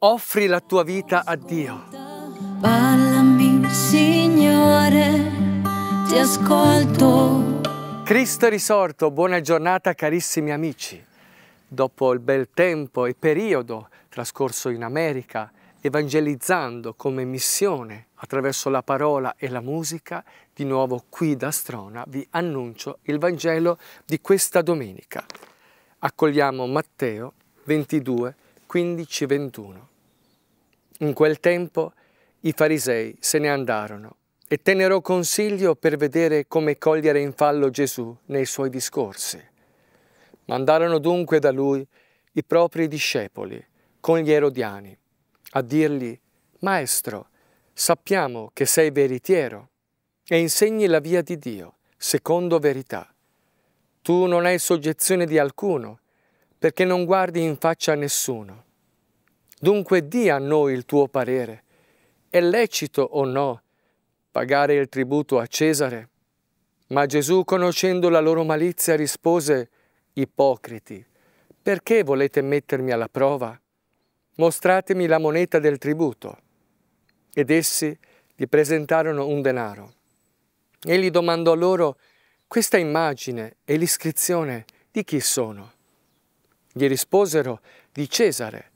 Offri la tua vita a Dio. Parlami, Signore, ti ascolto. Cristo risorto, buona giornata carissimi amici. Dopo il bel tempo e periodo trascorso in America, evangelizzando come missione attraverso la parola e la musica, di nuovo qui da Strona vi annuncio il Vangelo di questa domenica. Accogliamo Matteo 22, 15, 21. In quel tempo i farisei se ne andarono e tennero consiglio per vedere come cogliere in fallo Gesù nei suoi discorsi. Mandarono dunque da lui i propri discepoli con gli erodiani a dirgli, Maestro, sappiamo che sei veritiero e insegni la via di Dio, secondo verità. Tu non hai soggezione di alcuno, perché non guardi in faccia a nessuno. Dunque di a noi il tuo parere. È lecito o no pagare il tributo a Cesare? Ma Gesù, conoscendo la loro malizia, rispose, Ipocriti, perché volete mettermi alla prova? Mostratemi la moneta del tributo. Ed essi gli presentarono un denaro. Egli domandò loro, questa immagine e l'iscrizione di chi sono? Gli risposero, di Cesare.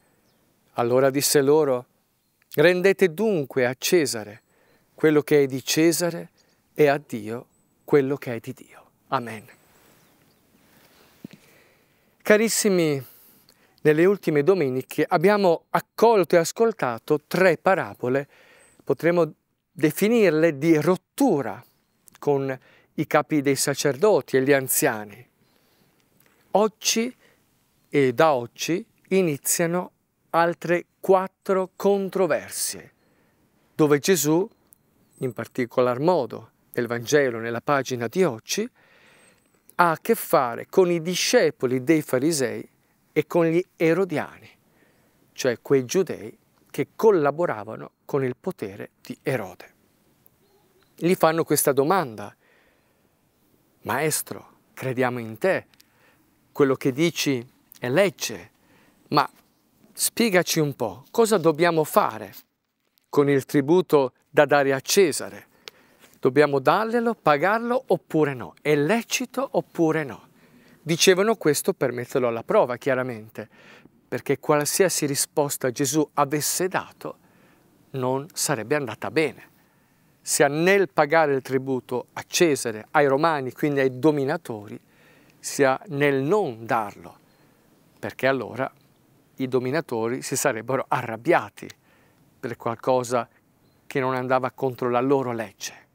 Allora disse loro, rendete dunque a Cesare quello che è di Cesare e a Dio quello che è di Dio. Amen. Carissimi, nelle ultime domeniche abbiamo accolto e ascoltato tre parabole potremmo definirle di rottura con i capi dei sacerdoti e gli anziani. Oggi e da oggi iniziano altre quattro controversie, dove Gesù, in particolar modo nel Vangelo, nella pagina di oggi, ha a che fare con i discepoli dei farisei e con gli erodiani, cioè quei giudei che collaboravano con il potere di Erode. Gli fanno questa domanda, Maestro, crediamo in te, quello che dici è legge, ma spiegaci un po' cosa dobbiamo fare con il tributo da dare a Cesare. Dobbiamo darglielo, pagarlo oppure no? È lecito oppure no? Dicevano questo per metterlo alla prova, chiaramente, perché qualsiasi risposta Gesù avesse dato non sarebbe andata bene. Sia nel pagare il tributo a Cesare, ai romani, quindi ai dominatori, sia nel non darlo, perché allora i dominatori si sarebbero arrabbiati per qualcosa che non andava contro la loro legge.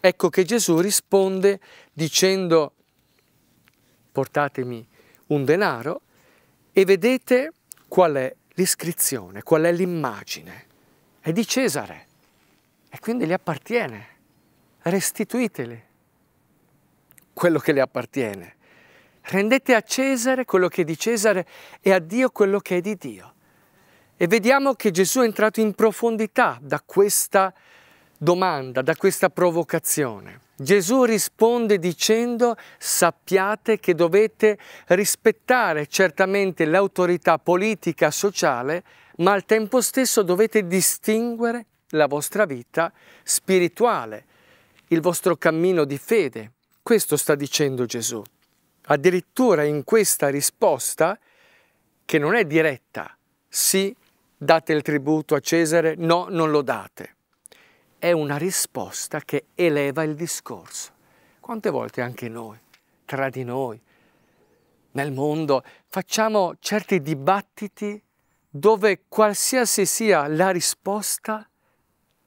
Ecco che Gesù risponde dicendo portatemi un denaro e vedete qual è l'iscrizione, qual è l'immagine. È di Cesare e quindi gli appartiene. Restituiteli quello che le appartiene. Rendete a Cesare quello che è di Cesare e a Dio quello che è di Dio. E vediamo che Gesù è entrato in profondità da questa domanda, da questa provocazione. Gesù risponde dicendo sappiate che dovete rispettare certamente l'autorità politica, sociale, ma al tempo stesso dovete distinguere la vostra vita spirituale, il vostro cammino di fede. Questo sta dicendo Gesù. Addirittura in questa risposta, che non è diretta, sì, date il tributo a Cesare, no, non lo date è una risposta che eleva il discorso. Quante volte anche noi, tra di noi, nel mondo, facciamo certi dibattiti dove qualsiasi sia la risposta,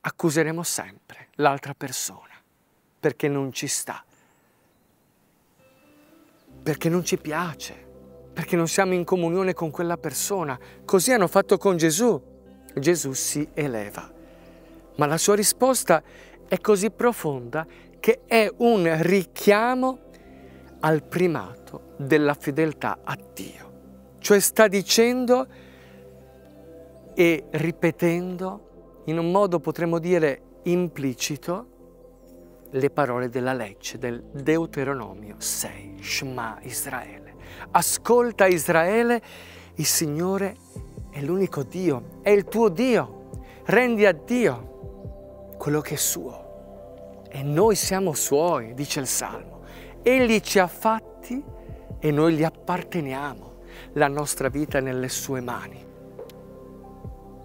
accuseremo sempre l'altra persona, perché non ci sta, perché non ci piace, perché non siamo in comunione con quella persona. Così hanno fatto con Gesù. Gesù si eleva ma la sua risposta è così profonda che è un richiamo al primato della fedeltà a Dio. Cioè sta dicendo e ripetendo in un modo potremmo dire implicito le parole della legge del Deuteronomio 6, Shema Israele. Ascolta Israele, il Signore è l'unico Dio, è il tuo Dio. Rendi a Dio quello che è suo. E noi siamo suoi, dice il Salmo. Egli ci ha fatti e noi gli apparteniamo. La nostra vita è nelle sue mani.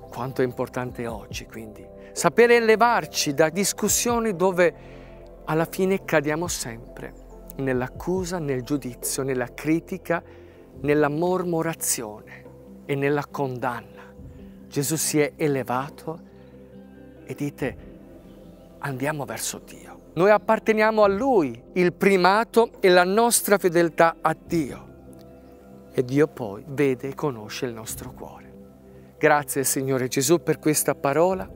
Quanto è importante oggi, quindi, sapere elevarci da discussioni dove alla fine cadiamo sempre nell'accusa, nel giudizio, nella critica, nella mormorazione e nella condanna. Gesù si è elevato e dite andiamo verso Dio. Noi apparteniamo a Lui, il primato e la nostra fedeltà a Dio. E Dio poi vede e conosce il nostro cuore. Grazie Signore Gesù per questa parola.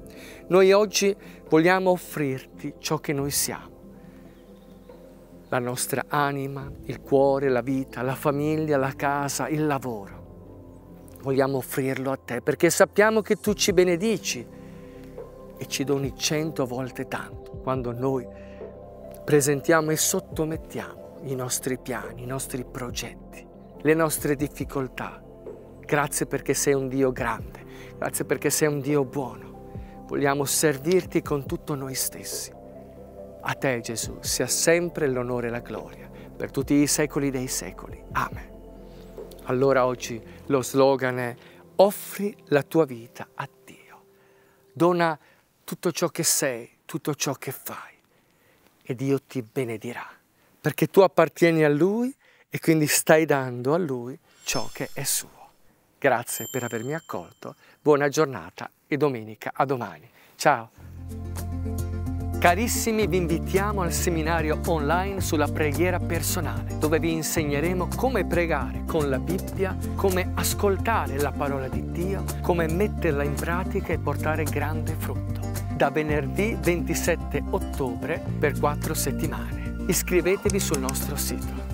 Noi oggi vogliamo offrirti ciò che noi siamo la nostra anima, il cuore, la vita, la famiglia, la casa, il lavoro. Vogliamo offrirlo a te perché sappiamo che tu ci benedici e ci doni cento volte tanto quando noi presentiamo e sottomettiamo i nostri piani, i nostri progetti, le nostre difficoltà. Grazie perché sei un Dio grande, grazie perché sei un Dio buono. Vogliamo servirti con tutto noi stessi. A te Gesù sia sempre l'onore e la gloria per tutti i secoli dei secoli. Amen. Allora oggi lo slogan è offri la tua vita a Dio. Dona tutto ciò che sei, tutto ciò che fai e Dio ti benedirà perché tu appartieni a Lui e quindi stai dando a Lui ciò che è suo. Grazie per avermi accolto, buona giornata e domenica a domani. Ciao! Carissimi, vi invitiamo al seminario online sulla preghiera personale, dove vi insegneremo come pregare con la Bibbia, come ascoltare la parola di Dio, come metterla in pratica e portare grande frutto. Da venerdì 27 ottobre per quattro settimane. Iscrivetevi sul nostro sito.